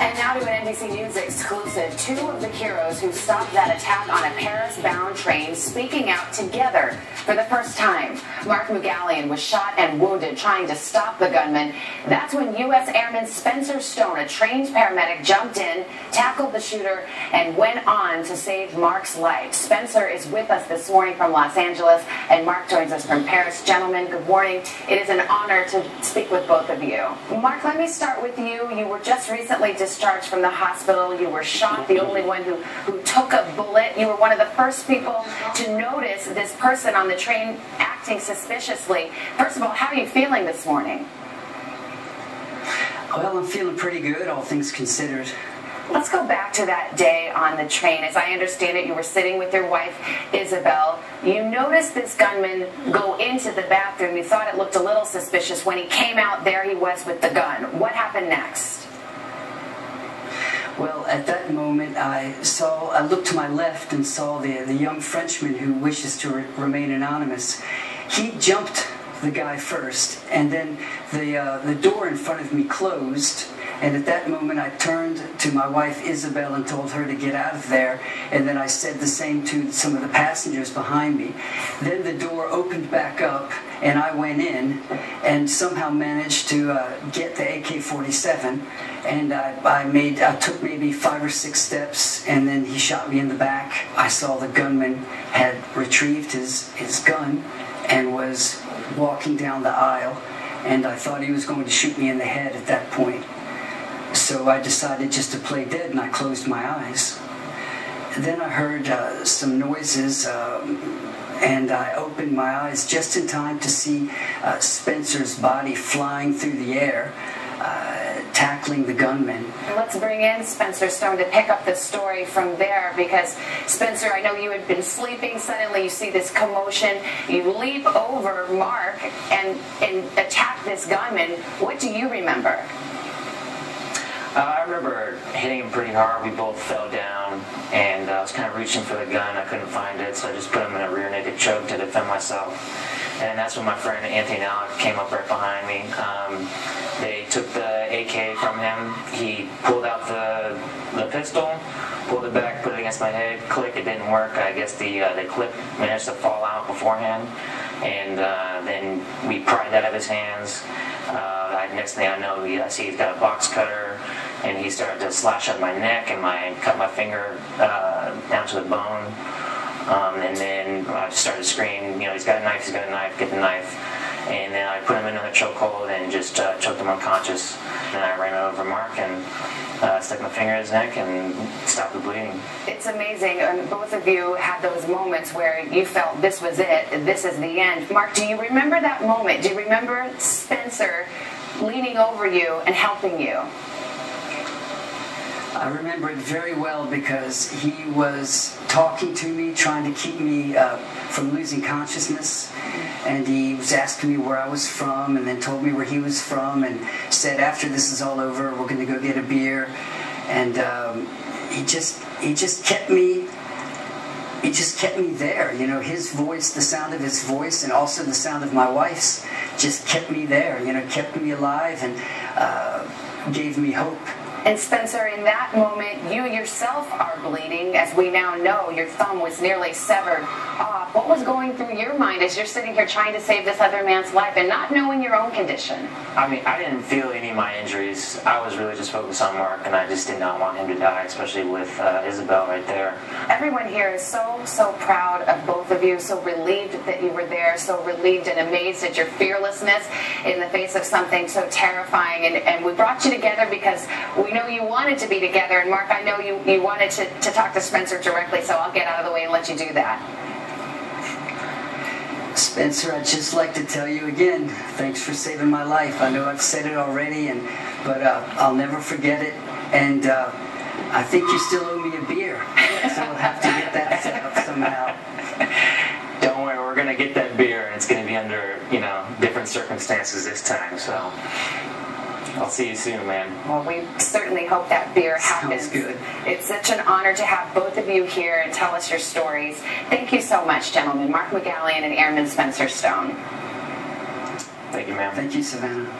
And now to an NBC News exclusive. Two of the heroes who stopped that attack on a Paris-bound train speaking out together for the first time. Mark Moogalian was shot and wounded trying to stop the gunman. That's when U.S. Airman Spencer Stone, a trained paramedic, jumped in, tackled the shooter, and went on to save Mark's life. Spencer is with us this morning from Los Angeles, and Mark joins us from Paris. Gentlemen, good morning. It is an honor to speak with both of you. Mark, let me start with you. You were just recently discharged from the hospital. You were shot, the only one who, who took a bullet. You were one of the first people to notice this person on the train acting suspiciously. First of all, how are you feeling this morning? Well, I'm feeling pretty good, all things considered. Let's go back to that day on the train. As I understand it, you were sitting with your wife, Isabel. You noticed this gunman go into the bathroom. You thought it looked a little suspicious. When he came out, there he was with the gun. What happened next? Well, at that moment, I saw, I looked to my left and saw the, the young Frenchman who wishes to re remain anonymous. He jumped the guy first, and then the, uh, the door in front of me closed, and at that moment I turned to my wife Isabel and told her to get out of there, and then I said the same to some of the passengers behind me. Then the door opened back up, and I went in, and somehow managed to uh, get the AK-47, and I, I made, I took maybe five or six steps, and then he shot me in the back. I saw the gunman had retrieved his, his gun and was walking down the aisle, and I thought he was going to shoot me in the head at that point. So I decided just to play dead, and I closed my eyes. then I heard uh, some noises, um, and I opened my eyes just in time to see uh, Spencer's body flying through the air. Uh, tackling the gunman. Let's bring in Spencer Stone to pick up the story from there because Spencer, I know you had been sleeping. Suddenly you see this commotion. You leap over Mark and, and attack this gunman. What do you remember? Uh, I remember hitting him pretty hard. We both fell down, and uh, I was kind of reaching for the gun. I couldn't find it, so I just put him in a rear naked choke to defend myself. And that's when my friend Anthony Alec came up right behind me. Um, they took the AK from him. He pulled out the, the pistol, pulled it back, put it against my head, click, it didn't work. I guess the, uh, the clip managed to fall out beforehand. And uh, then we pried that out of his hands. Uh, next thing I know, I see he's got a box cutter, and he started to slash at my neck and my cut my finger uh, down to the bone. Um, and then I just started screaming, you know, he's got a knife, he's got a knife, get the knife. And then I put him in another chokehold and just uh, choked him unconscious. And I ran over Mark and uh, stuck my finger in his neck and stopped the bleeding. It's amazing. And both of you had those moments where you felt this was it, this is the end. Mark, do you remember that moment? Do you remember Spencer leaning over you and helping you? I remember it very well because he was talking to me, trying to keep me uh, from losing consciousness. And he was asking me where I was from and then told me where he was from and said, after this is all over, we're going to go get a beer. And um, he just he just kept me he just kept me there. You know, his voice, the sound of his voice, and also the sound of my wife's just kept me there. You know, kept me alive and uh, gave me hope. And Spencer, in that moment, you yourself are bleeding. As we now know, your thumb was nearly severed off. What was going through your mind as you're sitting here trying to save this other man's life and not knowing your own condition? I mean, I didn't feel any of my injuries. I was really just focused on Mark, and I just did not want him to die, especially with uh, Isabel right there. Everyone here is so, so proud of both of you, so relieved that you were there, so relieved and amazed at your fearlessness in the face of something so terrifying. And, and we brought you together because we we know you wanted to be together, and Mark, I know you, you wanted to, to talk to Spencer directly, so I'll get out of the way and let you do that. Spencer, I'd just like to tell you again, thanks for saving my life. I know I've said it already, and but uh, I'll never forget it. And uh, I think you still owe me a beer, so we'll have to get that set up somehow. Don't worry, we're gonna get that beer, and it's gonna be under you know different circumstances this time. So. I'll see you soon, man. Well, we certainly hope that beer happens. Sounds good. It's such an honor to have both of you here and tell us your stories. Thank you so much, gentlemen. Mark Moogalian and Airman Spencer Stone. Thank you, ma'am. Thank you, Savannah.